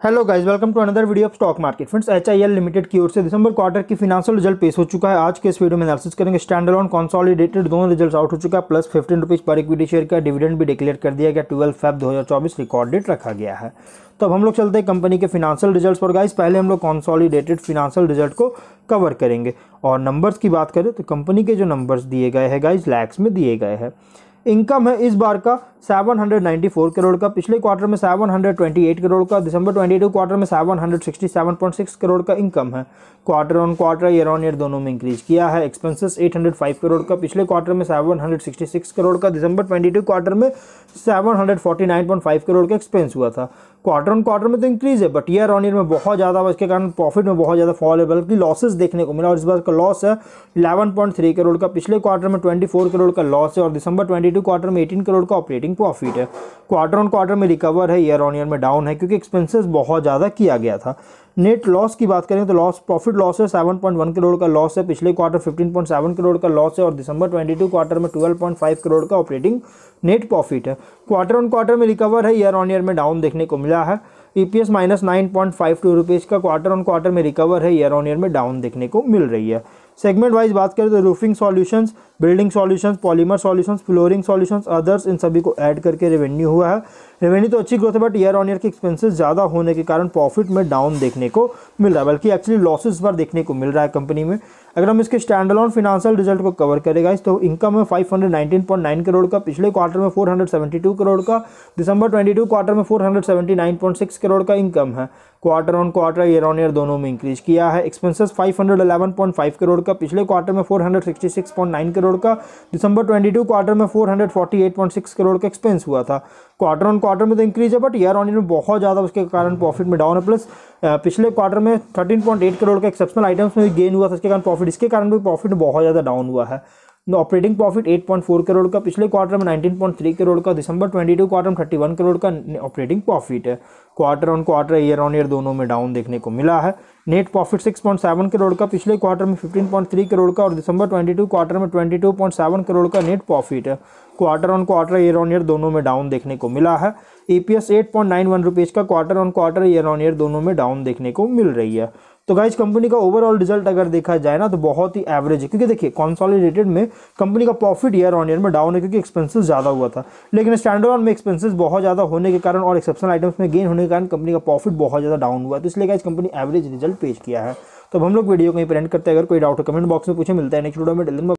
Hello guys welcome to another video of stock market friends H I L limited की ओर से दिसंबर quarter की फिनेंशियल रिज़ल्ट पेश हो चुका है। आज के इस वीडियो में एनालिसिस करेंगे। स्टैंडर्ड ऑन कॉन्सॉलिडेटेड दोनों रिज़ल्ट आउट हो चुका है। प्लस फिफ्टीन रुपीज़ पर इक्विटी शेयर का डिविडेंड भी डिक्लेयर कर दिया गया। ट्वेल्व फेब दो रिकॉर्ड डेट रखा गया है। तो अब हम लोग चलते हैं कंपनी के फिनेंशियल रिज़ल्ट पर। गाइस पहले हम लोग कॉन्सॉलिडेटेड फिनेंशियल रिज़ल्ट को कवर करेंगे। और नंबर्स की बात करें तो कंपनी के जो नंबर्स दिए गए हैं गाइज़ लैक्स में दिए गए हैं। इनकम है इस बार का 794 करोड़ का। पिछले क्वार्टर में 728 करोड़ का। दिसंबर 22 क्वार्टर में 767.6 करोड़ का इनकम है। Quarter on quarter year on year दोनों में इंक्रीज किया है। एक्सपेंसेस 805 करोड़ का। पिछले क्वार्टर में 766 करोड़ का। दिसंबर 22 क्वार्टर में 749.5 करोड़ का एक्सपेंस हुआ था। क्वार्टर ऑन क्वार्टर में तो इंक्रीज है बट ईयर ऑन ईयर में बहुत ज़्यादा। इसके कारण प्रॉफिट में बहुत ज़्यादा फॉल है। बल्कि लॉसेस देखने को मिला और इस बार का लॉस है 11.3 करोड़ का। पिछले क्वार्टर में 24 करोड़ का लॉस है और दिसंबर 22 क्वार्टर में 18 करोड़ का ऑपरेटिंग प्रॉफिट है। क्वार्टर ऑन क्वार्टर में रिकवर है ईयर ऑन ईयर में डाउन है, क्योंकि एक्सपेंसेस बहुत ज़्यादा किया गया था। नेट लॉस की बात करें तो लॉस प्रॉफिट लॉस है 7.1 करोड़ का लॉस है। पिछले क्वार्टर 15.7 करोड़ का लॉस है और दिसंबर 22 क्वार्टर में 12.5 करोड़ का ऑपरेटिंग नेट प्रॉफिट है। क्वार्टर ऑन क्वार्टर में रिकवर है ईयर ऑन ईयर में डाउन देखने को मिला है। EPS minus nine point five two rupees का क्वार्टर ऑन क्वार्टर में रिकवर है ईयर ऑन ईयर में डाउन देखने को मिल रही है। सेगमेंट वाइज बात करें तो roofing solutions building solutions, polymer solutions, flooring solutions others इन सभी को ऐड करके रेवेन्यू हुआ है। रेवेन्यू तो अच्छी ग्रोथ है बट ईयर ऑन ईयर के एक्सपेंसेस ज़्यादा होने के कारण प्रॉफिट में डाउन देखने को मिल रहा है। बल्कि एक्चुअली लॉसेस बार देखने को मिल रहा है कंपनी में। अगर हम इसके स्टैंड ऑन फिनेंशियल रिज़ल्ट को कवर करेगा इस तो इनकम है 519.9 करोड़ का, पिछले क्वार्टर में 472 करोड़ का दिसंबर 22 क्वार्टर में 479.6 करोड़ का इनकम है। Quarter on quarter year on year दोनों में इंक्रीज किया है। एक्सपेंसेस 511.5 करोड़ का, पिछले क्वार्टर में 466.9 करोड़ का। दिसंबर 22 क्वार्टर में 448.6 करोड़ का एक्सपेंस हुआ था। क्वार्टर ऑन क्वार्टर में तो इंक्रीज है बट ईयर ऑन ईयर में बहुत ज़्यादा उसके कारण प्रॉफिट में डाउन है। प्लस पिछले क्वार्टर में 13.8 करोड़ का एक्सेप्शनल आइटम्स में गेन हुआ था, इसके कारण प्रॉफिट इसके कारण भी प्रॉफिट बहुत ज़्यादा डाउन हुआ है। ऑपरेटिंग प्रॉफिट 8.4 करोड़ का, पिछले क्वार्टर में 19.3 करोड़ का दिसंबर 22 क्वार्टर में 31 करोड़ का ऑपरेटिंग प्रॉफिट है। Quarter on quarter year on year दोनों में डाउन देखने को मिला है। नेट प्रॉफिट 6.7 करोड़ का, पिछले क्वार्टर में 15.3 करोड़ का और दिसंबर 22 क्वार्टर में 22.7 करोड़ का नेट प्रॉफिट है। Quarter on quarter year on year दोनों में डाउन देखने को मिला है। ईपीएस 8.91 रुपीज़ का quarter on quarter year on year दोनों में डाउन देखने को मिल रही है। तो गाइज़ कंपनी का ओवरऑल रिज़ल्ट अगर देखा जाए ना तो बहुत ही एवरेज है। क्योंकि देखिए कॉन्सॉलिडेटेड में कंपनी का प्रॉफिट ईयर ऑन ईयर में डाउन है, क्योंकि एक्सपेंसेस ज़्यादा हुआ था। लेकिन स्टैंड में एक्सपेंसेस बहुत ज़्यादा होने के कारण और एक्सेप्शनल आइटम्स में गेन होने के कारण कंपनी का प्रॉफिट बहुत ज़्यादा डाउन हुआ तो इसलिए गाइज़ कंपनी एवरेज रिज़ल्ट पेश किया है। तो हम लोग वीडियो कहीं एंड करते हैं। अगर कोई डाउट हो कमेंट बॉक्स में पूछे, मिलता है नेक्स्ट वीडियो में।